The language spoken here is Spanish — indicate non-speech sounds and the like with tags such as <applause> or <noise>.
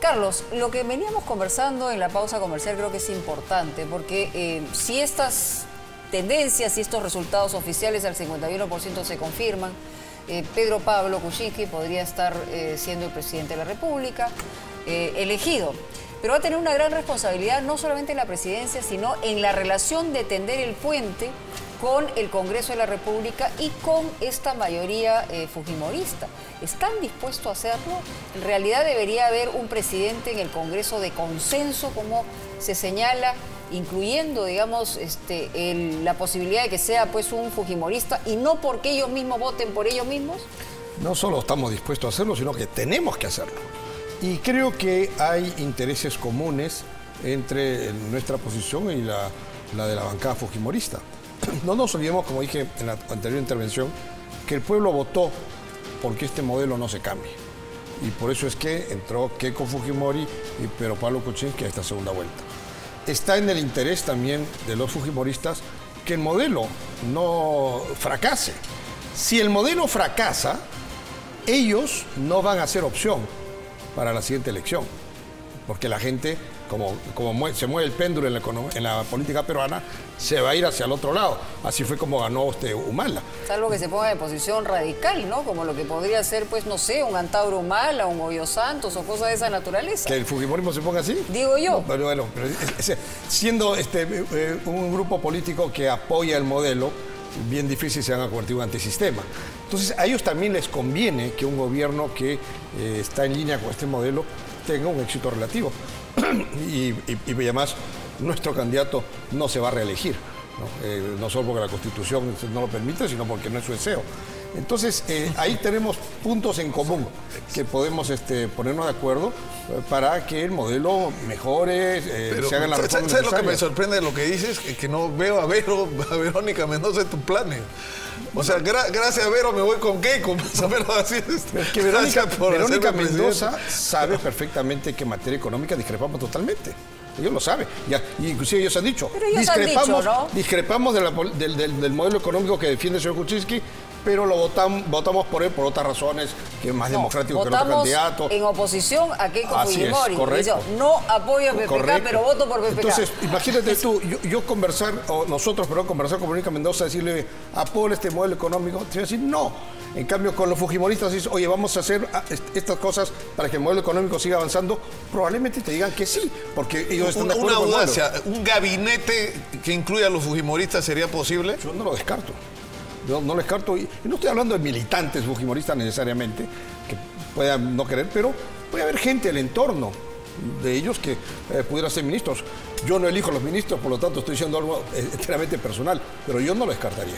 Carlos, lo que veníamos conversando en la pausa comercial creo que es importante, porque eh, si estas tendencias y estos resultados oficiales al 51% se confirman, eh, Pedro Pablo Kuczynski podría estar eh, siendo el presidente de la República, elegido. Pero va a tener una gran responsabilidad no solamente en la presidencia, sino en la relación de tender el puente con el Congreso de la República y con esta mayoría eh, fujimorista. ¿Están dispuestos a hacerlo? En realidad debería haber un presidente en el Congreso de consenso, como se señala, incluyendo, digamos, este, la posibilidad de que sea pues un fujimorista y no porque ellos mismos voten por ellos mismos. No solo estamos dispuestos a hacerlo, sino que tenemos que hacerlo. Y creo que hay intereses comunes entre nuestra posición y la de la bancada fujimorista. No nos olvidemos, como dije en la anterior intervención, que el pueblo votó porque este modelo no se cambie. Y por eso es que entró Keiko Fujimori y Pedro Pablo Kuczynski a esta segunda vuelta. Está en el interés también de los fujimoristas que el modelo no fracase. Si el modelo fracasa, ellos no van a ser opción para la siguiente elección, porque la gente como, como se mueve el péndulo en la, en la, política peruana, se va a ir hacia el otro lado. Así fue como ganó este Humala. Salvo que se ponga de posición radical, ¿no? Como lo que podría ser, pues, no sé, un Antauro Humala, un Goyo Santos o cosas de esa naturaleza. ¿Que el Fujimorismo se ponga así? Digo yo. pero bueno, siendo este, eh, un grupo político que apoya el modelo, bien difícil se van a convertir en un antisistema. Entonces, a ellos también les conviene que un gobierno que eh, está en línea con este modelo tenga un éxito relativo. <clears throat> y, además nuestro candidato no se va a reelegir, eh, ¿no? solo porque la Constitución no lo permite, sino porque no es su deseo. Entonces, eh, ahí tenemos puntos en común que podemos este, ponernos de acuerdo eh, para que el modelo mejore, se hagan las reformas ¿Sabes lo que me sorprende de lo que dices? Que, no veo a, Vero, a Verónica Mendoza en tu planes. O sea, gracias a Vero me voy con Keiko, más o menos así. Es que Verónica, Mendoza sabe perfectamente que en materia económica discrepamos totalmente. Ellos lo saben. Ya, inclusive ellos han dicho. discrepamos, discrepamos del, modelo económico que defiende el señor Kuczynski, pero lo votamos, votamos por él por otras razones, que es más democrático que el otro candidato. en oposición a Keiko Fujimori. correcto. no apoyo a PPK, pero voto por PPK. Entonces, imagínate tú, yo, conversar, o nosotros, pero conversar con Mónica Mendoza, decirle, apoyo este modelo económico, te voy a decir, no. En cambio, con los fujimoristas dices, oye, vamos a hacer ah, estas cosas para que el modelo económico siga avanzando, probablemente te digan que sí, porque ellos están de acuerdo Una audacia, ¿un gabinete que incluya a los fujimoristas sería posible? Yo no lo descarto no, no descarto, y, no estoy hablando de militantes fujimoristas necesariamente, que puedan no querer, pero puede haber gente el entorno de ellos que eh, pudieran ser ministros. Yo no elijo los ministros, por lo tanto estoy diciendo algo eh, enteramente personal, pero yo no lo descartaría.